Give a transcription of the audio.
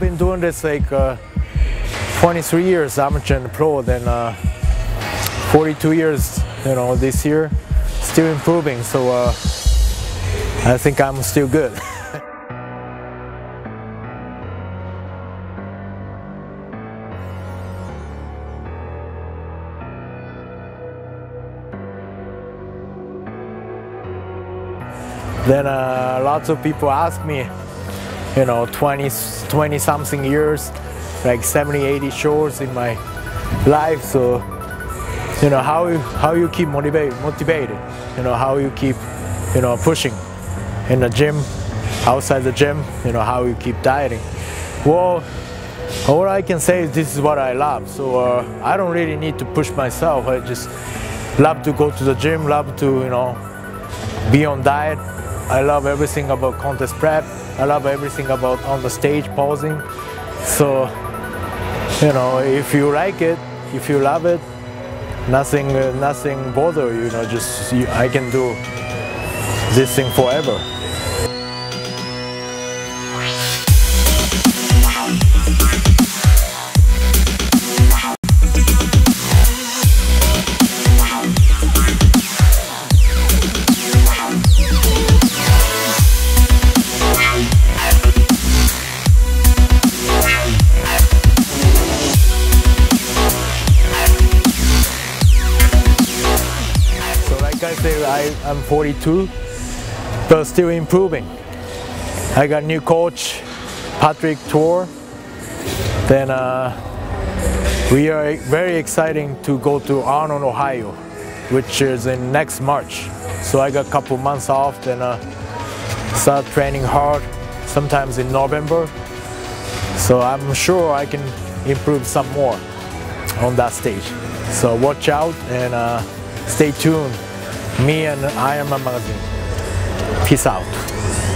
I've been doing this like uh, 23 years amateur and pro, then uh, 42 years, you know, this year, still improving. So uh, I think I'm still good. then uh, lots of people ask me, you know, 20, 20 something years, like 70, 80 shows in my life. So, you know, how you, how you keep motivated, motivated, you know, how you keep, you know, pushing in the gym, outside the gym, you know, how you keep dieting. Well, all I can say is this is what I love. So uh, I don't really need to push myself. I just love to go to the gym, love to, you know, be on diet, I love everything about contest prep. I love everything about on the stage posing. So, you know, if you like it, if you love it, nothing, nothing bother you. You know, just you, I can do this thing forever. I say, I, I'm 42, but still improving. I got new coach, Patrick Tuor. Then uh, we are very exciting to go to Arnold, Ohio, which is in next March. So I got a couple months off, then uh, start training hard, sometimes in November. So I'm sure I can improve some more on that stage. So watch out and uh, stay tuned. Me and Iron Man magazine. Peace out.